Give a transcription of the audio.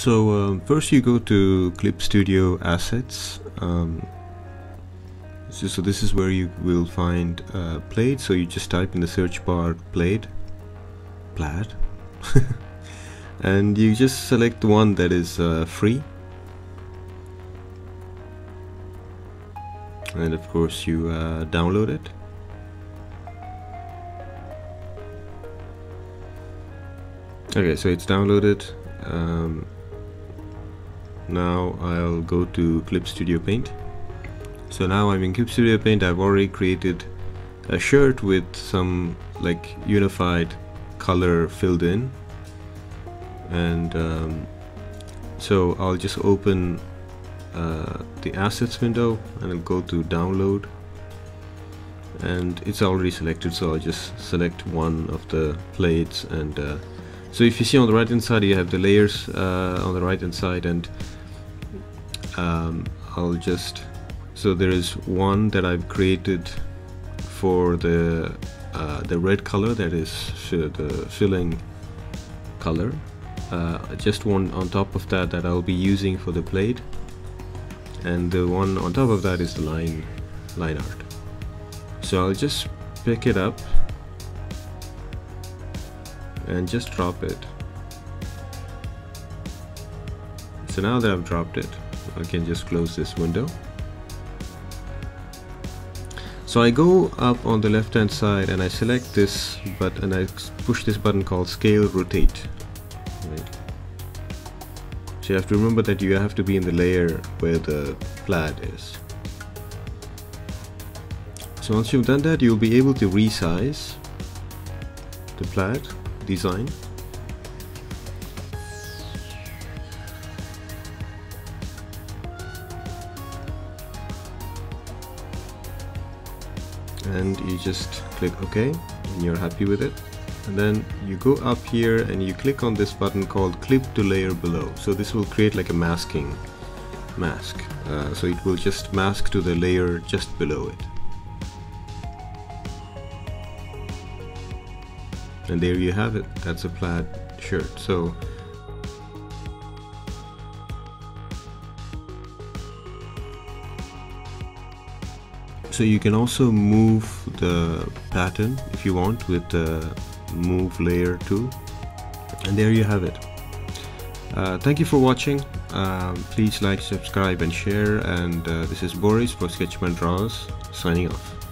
So um, first you go to Clip Studio Assets. Um, so, so, this is where you will find uh, Plaid. So you just type in the search bar Plaid, Plaid, and you just select the one that is uh, free. And of course you uh, download it. Okay, so it's downloaded. Um, now I'll go to Clip Studio Paint. So now I'm in Clip Studio Paint. I've already created a shirt with some like unified color filled in. And um, so I'll just open uh, the assets window and I'll go to download. And it's already selected so I'll just select one of the plates and uh, so if you see on the right hand side you have the layers uh, on the right hand side and um, I'll just so there is one that I've created for the uh, the red color that is the filling color. Uh, just one on top of that that I'll be using for the plate. And the one on top of that is the line line art. So I'll just pick it up and just drop it. So now that I've dropped it I can just close this window. So I go up on the left hand side and I select this button and I push this button called scale rotate. Right. so you have to remember that you have to be in the layer where the plaid is. So once you've done that you'll be able to resize the plaid design and you just click OK and you're happy with it. And then you go up here and you click on this button called clip to layer below. So this will create like a masking mask. Uh, so it will just mask to the layer just below it. And there you have it. That's a plaid shirt. So so you can also move the pattern if you want with the move layer tool. And there you have it. Uh, thank you for watching. Um, please like subscribe and share. And uh, this is Boris for Sketchman Draws signing off